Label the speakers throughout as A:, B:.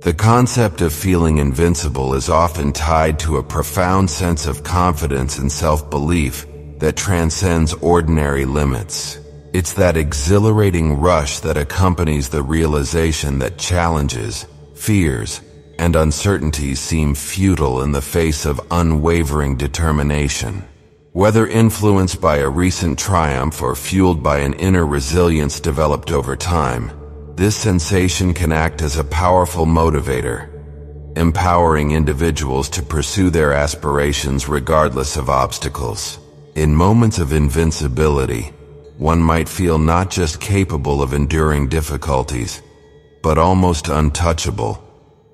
A: The concept of feeling invincible is often tied to a profound sense of confidence and self-belief that transcends ordinary limits. It's that exhilarating rush that accompanies the realization that challenges, fears, and uncertainties seem futile in the face of unwavering determination. Whether influenced by a recent triumph or fueled by an inner resilience developed over time, this sensation can act as a powerful motivator, empowering individuals to pursue their aspirations regardless of obstacles. In moments of invincibility, one might feel not just capable of enduring difficulties, but almost untouchable,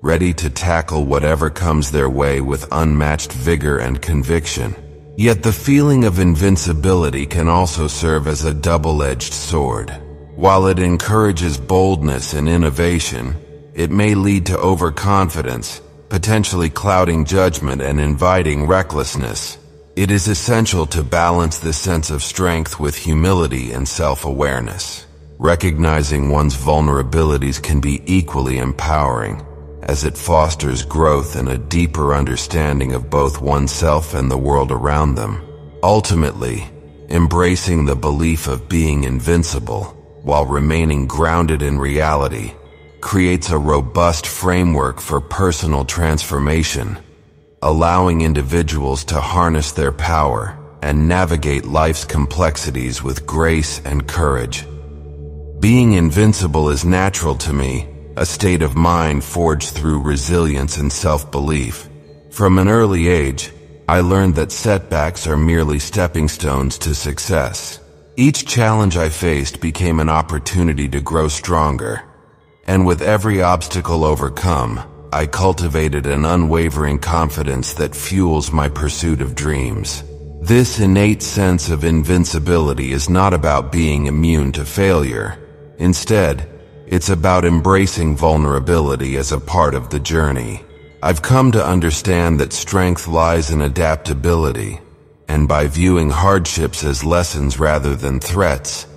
A: ready to tackle whatever comes their way with unmatched vigor and conviction. Yet the feeling of invincibility can also serve as a double-edged sword. While it encourages boldness and innovation, it may lead to overconfidence, potentially clouding judgment and inviting recklessness. It is essential to balance this sense of strength with humility and self-awareness. Recognizing one's vulnerabilities can be equally empowering, as it fosters growth and a deeper understanding of both oneself and the world around them. Ultimately, embracing the belief of being invincible, while remaining grounded in reality, creates a robust framework for personal transformation allowing individuals to harness their power and navigate life's complexities with grace and courage. Being invincible is natural to me, a state of mind forged through resilience and self-belief. From an early age, I learned that setbacks are merely stepping stones to success. Each challenge I faced became an opportunity to grow stronger, and with every obstacle overcome, I cultivated an unwavering confidence that fuels my pursuit of dreams. This innate sense of invincibility is not about being immune to failure. Instead, it's about embracing vulnerability as a part of the journey. I've come to understand that strength lies in adaptability, and by viewing hardships as lessons rather than threats,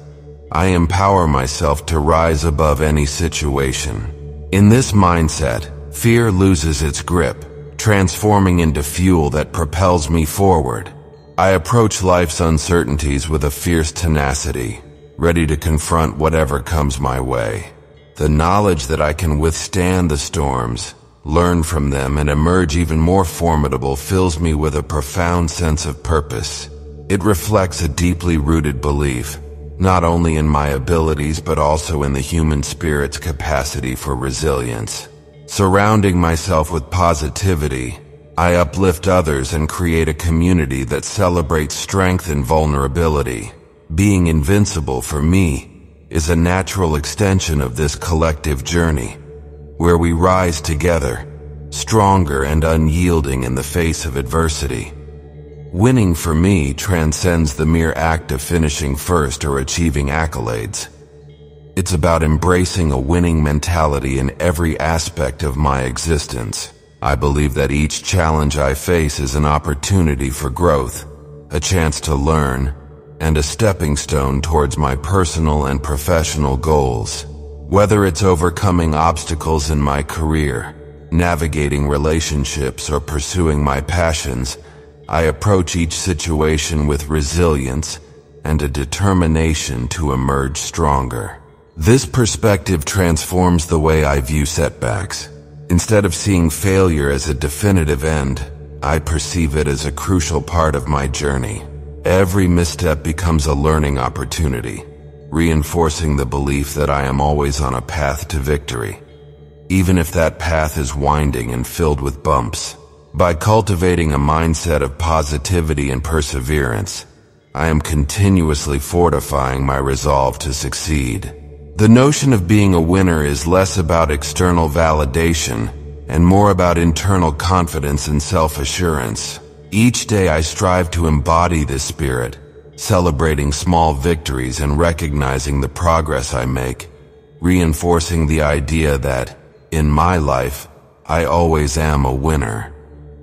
A: I empower myself to rise above any situation. In this mindset, Fear loses its grip, transforming into fuel that propels me forward. I approach life's uncertainties with a fierce tenacity, ready to confront whatever comes my way. The knowledge that I can withstand the storms, learn from them, and emerge even more formidable fills me with a profound sense of purpose. It reflects a deeply rooted belief, not only in my abilities but also in the human spirit's capacity for resilience. Surrounding myself with positivity, I uplift others and create a community that celebrates strength and vulnerability. Being invincible for me is a natural extension of this collective journey, where we rise together, stronger and unyielding in the face of adversity. Winning for me transcends the mere act of finishing first or achieving accolades. It's about embracing a winning mentality in every aspect of my existence. I believe that each challenge I face is an opportunity for growth, a chance to learn, and a stepping stone towards my personal and professional goals. Whether it's overcoming obstacles in my career, navigating relationships, or pursuing my passions, I approach each situation with resilience and a determination to emerge stronger. This perspective transforms the way I view setbacks. Instead of seeing failure as a definitive end, I perceive it as a crucial part of my journey. Every misstep becomes a learning opportunity, reinforcing the belief that I am always on a path to victory, even if that path is winding and filled with bumps. By cultivating a mindset of positivity and perseverance, I am continuously fortifying my resolve to succeed. The notion of being a winner is less about external validation and more about internal confidence and self-assurance. Each day I strive to embody this spirit, celebrating small victories and recognizing the progress I make, reinforcing the idea that, in my life, I always am a winner.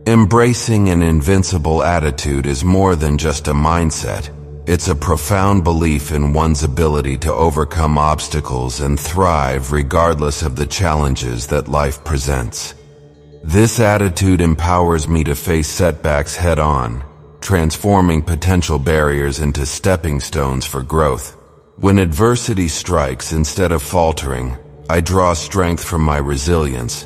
A: Embracing an invincible attitude is more than just a mindset. It's a profound belief in one's ability to overcome obstacles and thrive regardless of the challenges that life presents. This attitude empowers me to face setbacks head on, transforming potential barriers into stepping stones for growth. When adversity strikes, instead of faltering, I draw strength from my resilience,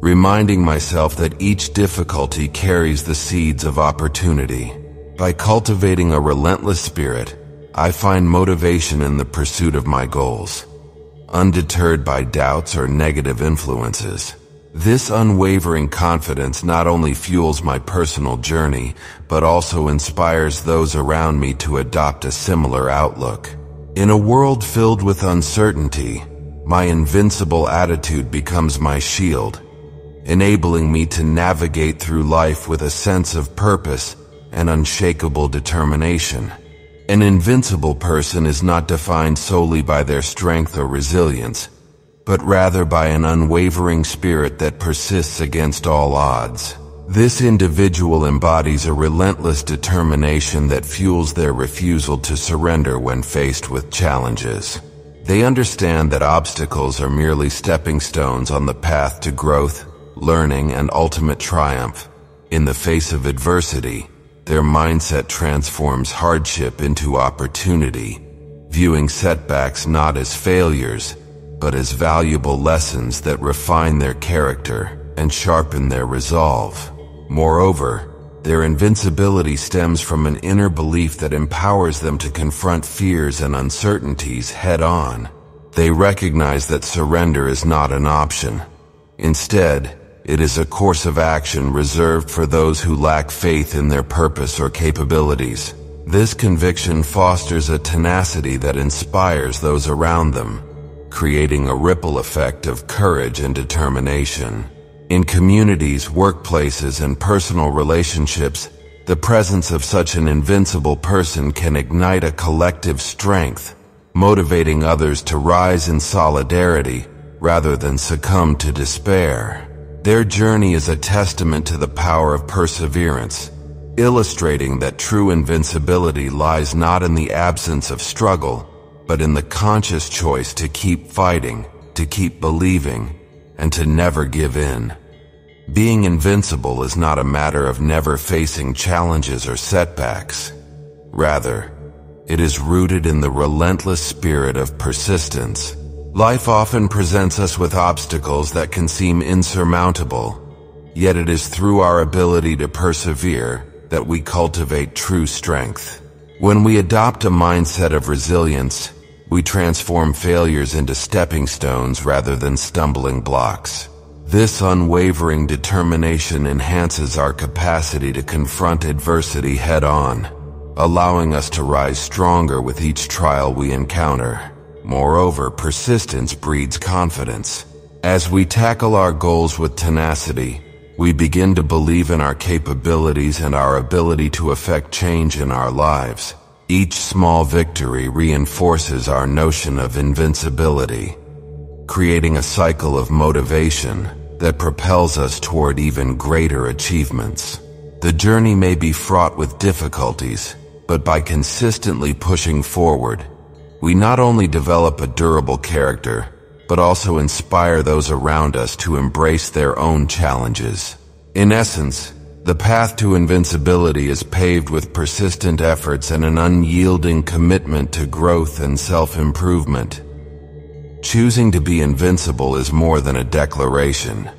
A: reminding myself that each difficulty carries the seeds of opportunity. By cultivating a relentless spirit, I find motivation in the pursuit of my goals, undeterred by doubts or negative influences. This unwavering confidence not only fuels my personal journey, but also inspires those around me to adopt a similar outlook. In a world filled with uncertainty, my invincible attitude becomes my shield, enabling me to navigate through life with a sense of purpose and unshakable determination. An invincible person is not defined solely by their strength or resilience, but rather by an unwavering spirit that persists against all odds. This individual embodies a relentless determination that fuels their refusal to surrender when faced with challenges. They understand that obstacles are merely stepping stones on the path to growth, learning, and ultimate triumph. In the face of adversity, their mindset transforms hardship into opportunity, viewing setbacks not as failures, but as valuable lessons that refine their character and sharpen their resolve. Moreover, their invincibility stems from an inner belief that empowers them to confront fears and uncertainties head on. They recognize that surrender is not an option. Instead, it is a course of action reserved for those who lack faith in their purpose or capabilities. This conviction fosters a tenacity that inspires those around them, creating a ripple effect of courage and determination. In communities, workplaces, and personal relationships, the presence of such an invincible person can ignite a collective strength, motivating others to rise in solidarity rather than succumb to despair. Their journey is a testament to the power of perseverance, illustrating that true invincibility lies not in the absence of struggle, but in the conscious choice to keep fighting, to keep believing, and to never give in. Being invincible is not a matter of never facing challenges or setbacks. Rather, it is rooted in the relentless spirit of persistence. Life often presents us with obstacles that can seem insurmountable, yet it is through our ability to persevere that we cultivate true strength. When we adopt a mindset of resilience, we transform failures into stepping stones rather than stumbling blocks. This unwavering determination enhances our capacity to confront adversity head on, allowing us to rise stronger with each trial we encounter. Moreover, persistence breeds confidence. As we tackle our goals with tenacity, we begin to believe in our capabilities and our ability to affect change in our lives. Each small victory reinforces our notion of invincibility, creating a cycle of motivation that propels us toward even greater achievements. The journey may be fraught with difficulties, but by consistently pushing forward, we not only develop a durable character, but also inspire those around us to embrace their own challenges. In essence, the path to invincibility is paved with persistent efforts and an unyielding commitment to growth and self-improvement. Choosing to be invincible is more than a declaration.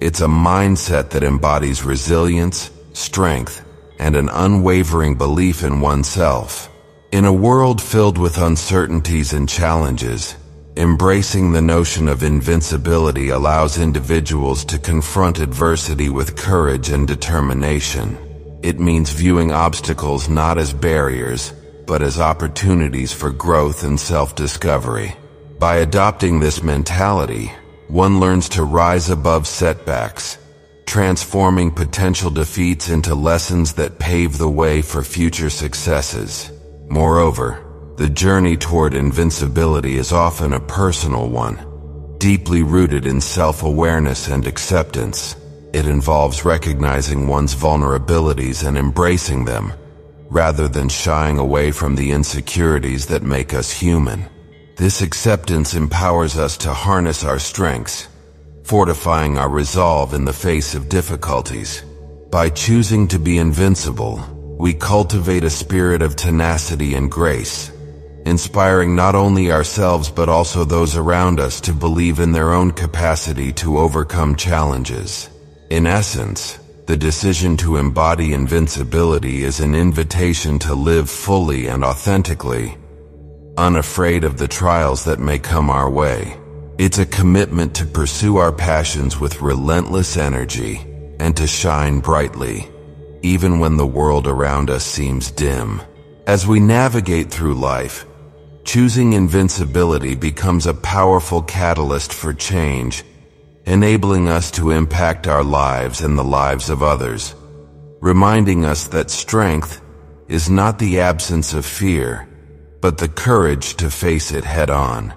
A: It's a mindset that embodies resilience, strength, and an unwavering belief in oneself. In a world filled with uncertainties and challenges, Embracing the notion of invincibility allows individuals to confront adversity with courage and determination. It means viewing obstacles not as barriers, but as opportunities for growth and self-discovery. By adopting this mentality, one learns to rise above setbacks, transforming potential defeats into lessons that pave the way for future successes. Moreover, the journey toward invincibility is often a personal one, deeply rooted in self-awareness and acceptance. It involves recognizing one's vulnerabilities and embracing them, rather than shying away from the insecurities that make us human. This acceptance empowers us to harness our strengths, fortifying our resolve in the face of difficulties. By choosing to be invincible, we cultivate a spirit of tenacity and grace, inspiring not only ourselves but also those around us to believe in their own capacity to overcome challenges. In essence, the decision to embody invincibility is an invitation to live fully and authentically, unafraid of the trials that may come our way. It's a commitment to pursue our passions with relentless energy and to shine brightly, even when the world around us seems dim. As we navigate through life, choosing invincibility becomes a powerful catalyst for change enabling us to impact our lives and the lives of others, reminding us that strength is not the absence of fear, but the courage to face it head on.